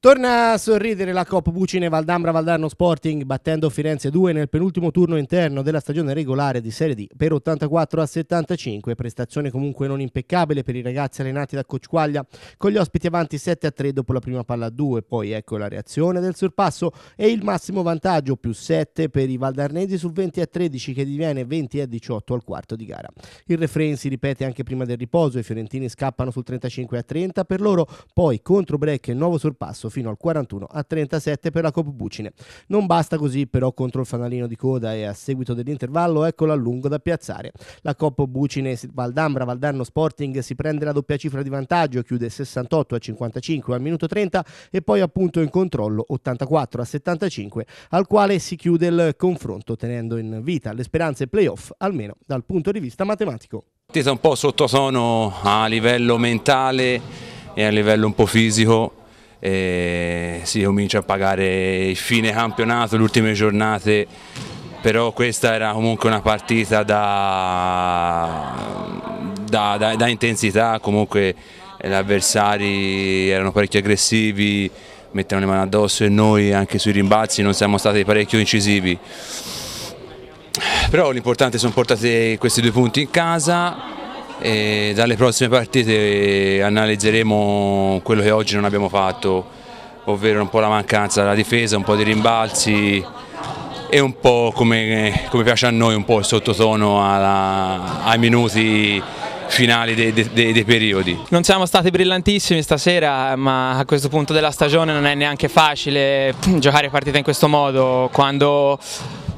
Torna a sorridere la Coppa Bucine Valdambra Valdarno Sporting battendo Firenze 2 nel penultimo turno interno della stagione regolare di Serie D per 84 a 75, prestazione comunque non impeccabile per i ragazzi allenati da Coach Quaglia con gli ospiti avanti 7 a 3 dopo la prima palla a 2, poi ecco la reazione del sorpasso e il massimo vantaggio più 7 per i valdarnesi sul 20 a 13 che diviene 20 a 18 al quarto di gara. Il refrain si ripete anche prima del riposo, i fiorentini scappano sul 35 a 30 per loro, poi contro break il nuovo sorpasso fino al 41 a 37 per la Coppa Bucine. Non basta così però contro il fanalino di coda e a seguito dell'intervallo eccolo a lungo da piazzare. La Coppa Bucine Valdambra Valdarno Sporting si prende la doppia cifra di vantaggio, chiude 68 a 55 al minuto 30 e poi appunto in controllo 84 a 75 al quale si chiude il confronto tenendo in vita le speranze playoff almeno dal punto di vista matematico. Partita un po' sottotono a livello mentale e a livello un po' fisico si comincia a pagare il fine campionato, le ultime giornate, però questa era comunque una partita da, da, da, da intensità, comunque gli avversari erano parecchio aggressivi, mettevano le mani addosso e noi anche sui rimbalzi non siamo stati parecchio incisivi. Però l'importante sono portati questi due punti in casa e dalle prossime partite analizzeremo quello che oggi non abbiamo fatto, ovvero un po' la mancanza della difesa, un po' di rimbalzi e un po' come, come piace a noi, un po' il sottotono alla, ai minuti finali dei, dei, dei, periodi. Non siamo stati brillantissimi stasera, ma a questo punto della stagione non è neanche facile giocare partita in questo modo, quando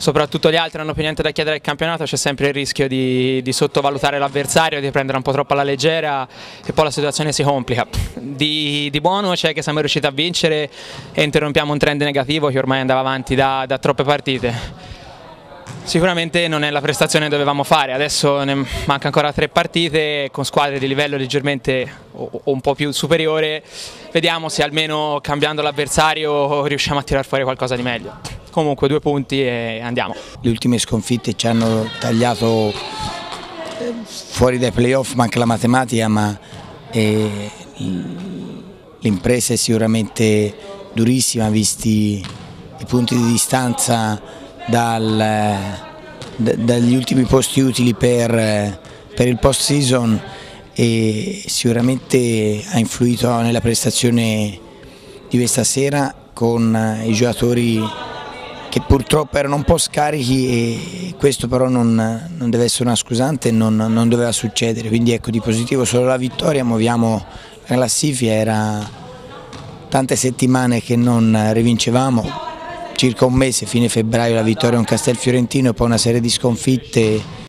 soprattutto gli altri non hanno più niente da chiedere al campionato c'è sempre il rischio di, di sottovalutare l'avversario, di prendere un po' troppo alla leggera e poi la situazione si complica. Di, di buono c'è che siamo riusciti a vincere e interrompiamo un trend negativo che ormai andava avanti da, da troppe partite. Sicuramente non è la prestazione che dovevamo fare, adesso ne manca ancora tre partite con squadre di livello leggermente o un po' più superiore, vediamo se almeno cambiando l'avversario riusciamo a tirar fuori qualcosa di meglio. Comunque due punti e andiamo. Le ultime sconfitte ci hanno tagliato eh, fuori dai playoff, manca la matematica, ma eh, l'impresa è sicuramente durissima visti i punti di distanza dal, dagli ultimi posti utili per, per il post season e sicuramente ha influito nella prestazione di questa sera con i giocatori che purtroppo erano un po' scarichi e questo però non, non deve essere una scusante e non, non, doveva succedere, quindi ecco di positivo solo la vittoria, muoviamo la classifica, era tante settimane che non rivincevamo, circa un mese, fine febbraio la vittoria con Castelfiorentino e poi una serie di sconfitte